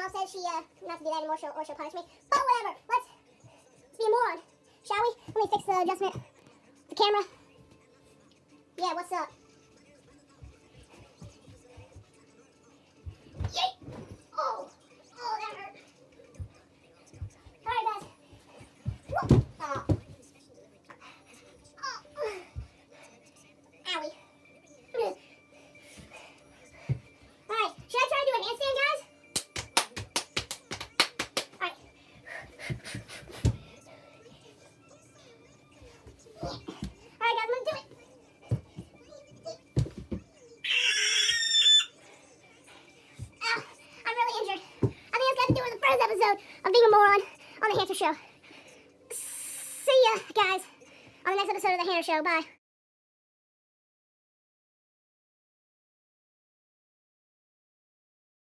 mom says she, uh, not to do that anymore, she'll, or she'll punish me. But whatever, let's be a moron, shall we? Let me fix the adjustment, the camera. Yeah, what's up? Episode of Being a Moron on The Hanter Show. See ya, guys, on the next episode of The Hanter Show. Bye.